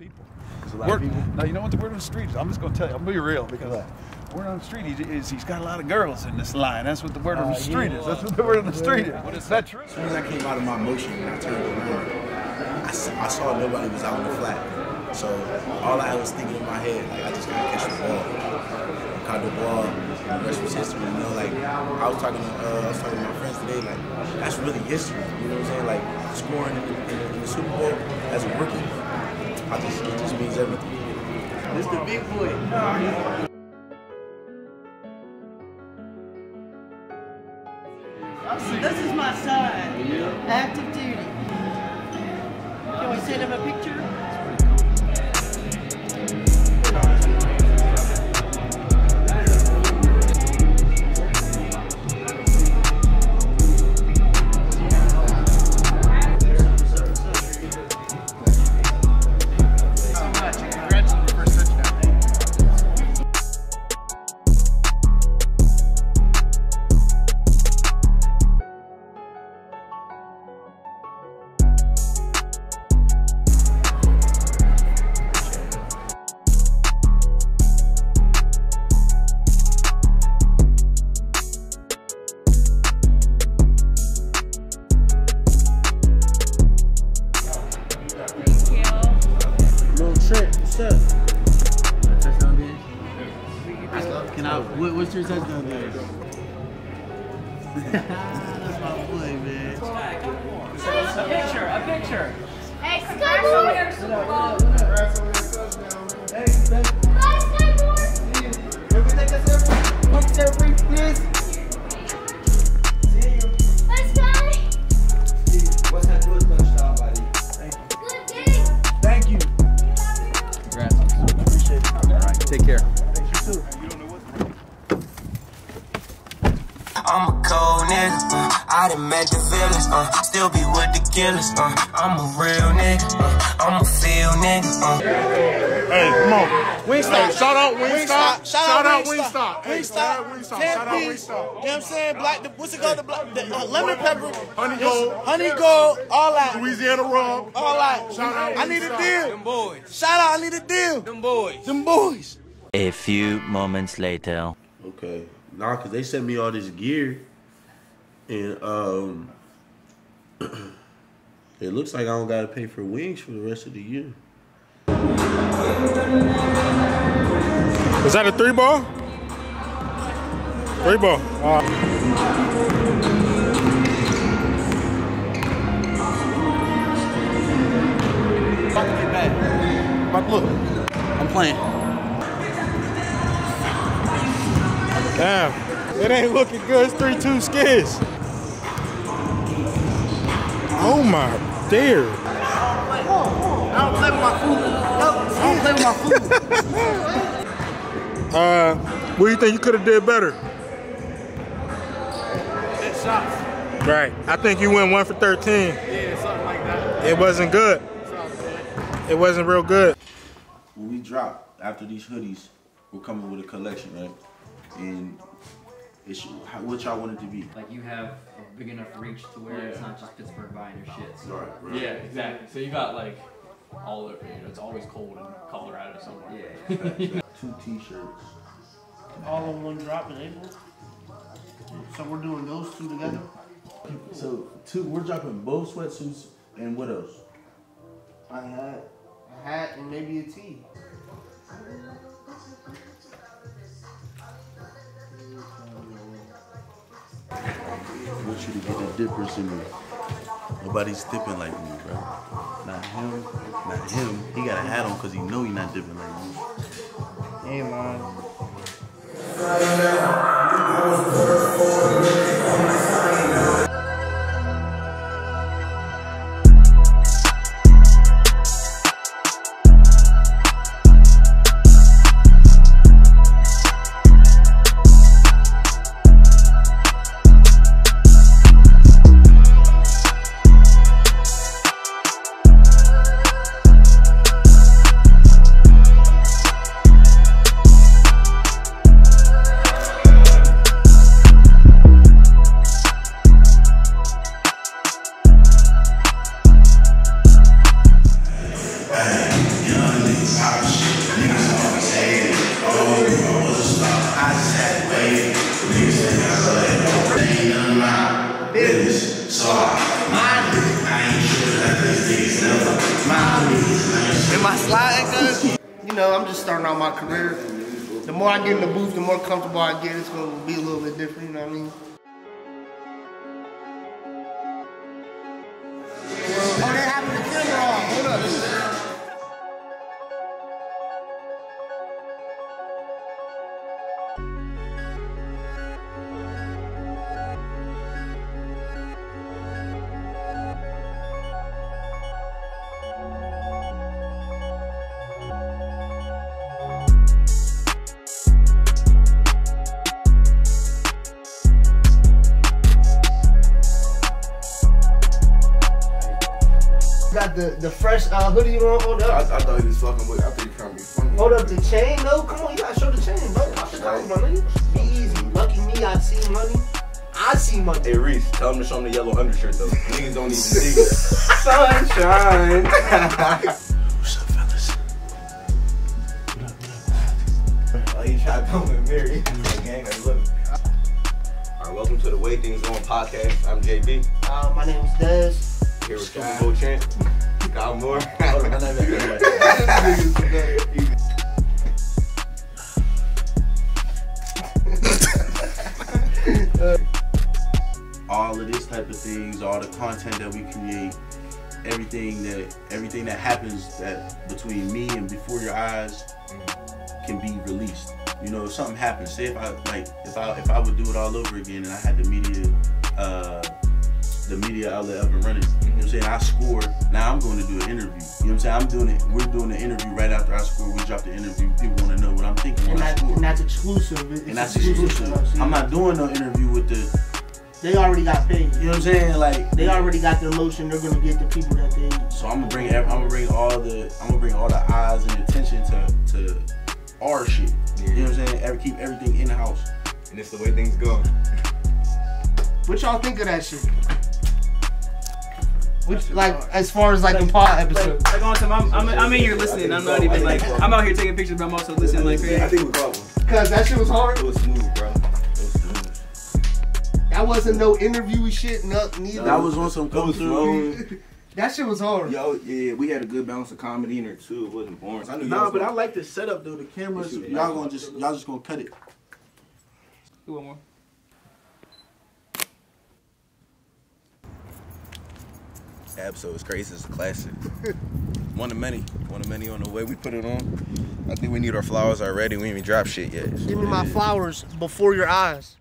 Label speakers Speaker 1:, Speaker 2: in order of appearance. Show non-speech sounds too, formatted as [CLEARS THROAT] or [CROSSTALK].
Speaker 1: people.
Speaker 2: There's a lot
Speaker 1: Word,
Speaker 2: of people.
Speaker 1: now you know what the word on the street is. I'm just gonna tell you. I'm gonna be real because
Speaker 2: What?
Speaker 1: word on the street is, he's got a lot of girls in this line. That's what the word on
Speaker 2: Uh,
Speaker 1: the street is. That's what the word on the street is. Is that true?
Speaker 2: As soon as I came out of my motion and I turned around, I saw, I saw nobody was out on the flat. So all I was thinking in my head, like I just gotta catch the ball. I caught the ball, and the rest was history. You know, like I was talking to uh, I was talking to my friends today, like that's really history. You know what I'm saying? Like scoring in in the, in the Super Bowl as a rookie, I just it just means everything.
Speaker 3: This the big boy.
Speaker 4: Oh, this is my son, active duty. Can we send him a picture?
Speaker 5: Can I? What, what's your touchdown [LAUGHS] bitch? That's my boy, man.
Speaker 6: A picture, a picture.
Speaker 7: Hey, Skyy Moore!
Speaker 5: Hey, thank
Speaker 7: Bye, Skyy Moore!
Speaker 5: Can we take this every? Once every, please. See you.
Speaker 7: Bye, Sky!
Speaker 5: What's that good touchdown, buddy? Thank you.
Speaker 7: Good day!
Speaker 5: Thank you.
Speaker 6: Congrats.
Speaker 5: Appreciate it.
Speaker 6: All right, take care.
Speaker 5: Thank you too.
Speaker 8: I'm a cold nigga, uh, I done met the villains, uh, still be with the killers, uh, I'm a real nigga, uh, I'm a feel nigga, uh.
Speaker 9: Hey, come on.
Speaker 5: Wingstop.
Speaker 9: Shout out Wingstop.
Speaker 5: Shout out
Speaker 9: Wingstop. Hey,
Speaker 5: Wingstop.
Speaker 9: shout out Wingstop. Shout out. Wingstop.
Speaker 5: You know what I'm saying? Black, the, what's it called? The, black, the uh, lemon pepper.
Speaker 9: Honey gold.
Speaker 5: Honey gold. All that.
Speaker 9: Louisiana Rub.
Speaker 5: All that.
Speaker 9: Shout out
Speaker 5: I need a deal.
Speaker 8: Them boys,
Speaker 5: Shout out. I need a deal.
Speaker 8: them boys.
Speaker 5: Them boys.
Speaker 10: A few moments later.
Speaker 2: Okay. Nah, cause they sent me all this gear, and um, [CLEARS THROAT] it looks like I don't gotta pay for wings for the rest of the year.
Speaker 9: Is that a three ball? Three ball. Uh,
Speaker 5: About to get back. About to look. I'm playing.
Speaker 9: damn. It ain't looking good. It's 3 2 skids. Oh my dear.
Speaker 5: I don't play with my food. No, I don't play with my food.
Speaker 9: Uh, what do you think you could have did better?
Speaker 3: Hit shots.
Speaker 9: Right. I think you went one for 13.
Speaker 3: Yeah, something like that.
Speaker 9: It wasn't good. It wasn't real good.
Speaker 2: When we drop after these hoodies, we're coming with a collection, right? And it's what y'all want it to be.
Speaker 6: Like you have a big enough reach to where it's not just Pittsburgh buying your shit. So.
Speaker 2: Right, right.
Speaker 11: Yeah, exactly. So you got like all over. You know, it's always cold in Colorado somewhere.
Speaker 6: Yeah. [LAUGHS]
Speaker 2: Two T-shirts.
Speaker 5: All in one drop in April. So we're doing those two together.
Speaker 2: So two, we're dropping both sweatsuits and what else?
Speaker 5: I had a hat and maybe a tee.
Speaker 2: Want you to get the dippers in me. Nobody's dipping like me, bro. Not him, not him. He got a hat on because he know he not dipping like me.
Speaker 5: Hey man. Am I sliding, cuz? You know, I'm just starting out my career. The more I get in the booth, the more comfortable I get. It's gonna be a little bit different, you know what I mean? Got the, the fresh uh, hoodie on. Hold up.
Speaker 7: I thought he was fucking with. I think he trying to be funny.
Speaker 5: Hold up the chain, though. Come on, you gotta show the chain, bro. Watch the house, my nigga. Be easy. Lucky me, I see money. I see money.
Speaker 7: Hey Reese, tell him to show him the yellow undershirt though. Niggas don't even see it. [LAUGHS]
Speaker 11: Sunshine.
Speaker 1: What's up, fellas? What up?
Speaker 7: Oh, he tried to come with Mary. Gang, I look. Alright, welcome to the Way Things Going podcast. I'm JB.
Speaker 5: Uh, my name's Dez.
Speaker 7: Here with Super Bowl champ. Skyy Moore.
Speaker 2: all of this type of things, all the content that we create, everything that everything that happens that between me and before your eyes can be released. You know, if something happens, say if I like if I if I would do it all over again and I had the media uh the media outlet up and running, you know what I'm saying? I score, now I'm going to do an interview. You know what I'm saying? I'm doing it, we're doing the interview right after I score, we drop the interview, people want to know what I'm thinking
Speaker 5: And, that, and that's exclusive. It's
Speaker 2: And that's
Speaker 5: you know
Speaker 2: exclusive. I'm not doing no interview with the
Speaker 5: They already got paid.
Speaker 2: you know what I'm saying? Like
Speaker 5: They already got their motion. They're gonna get the people that they.
Speaker 2: So I'm gonna bring ev- I'm gonna bring all the I'm gonna bring all the eyes and attention to to our shit. You know what I'm saying? Every, keep everything in the house.
Speaker 7: And it's the way things go.
Speaker 5: What y'all think of that shit? Which, like, as far as like the pod episode.
Speaker 12: Like on time, I'm, I'm, I'm in here listening. I'm not even like I'm out here taking pictures, but I'm also listening like
Speaker 7: I think we caught one.
Speaker 5: Cause that shit was hard.
Speaker 7: It was smooth, bro. It was smooth.
Speaker 5: That wasn't no interview shit. No, neither.
Speaker 2: That was on some
Speaker 7: It
Speaker 2: come through. [LAUGHS]
Speaker 5: That shit was hard.
Speaker 7: Yo, yeah, we had a good balance of comedy in there too. It wasn't boring. I knew
Speaker 2: Nah,
Speaker 7: was
Speaker 2: but I like the setup though. The cameras, y'all gonna just y'all just gonna cut it.
Speaker 12: Do one more.
Speaker 7: Episode is crazy. It's a classic. [LAUGHS] one of many. One of many on the way. We put it on. I think we need our flowers already. We ain't even dropped shit yet.
Speaker 5: Give me my flowers before your eyes.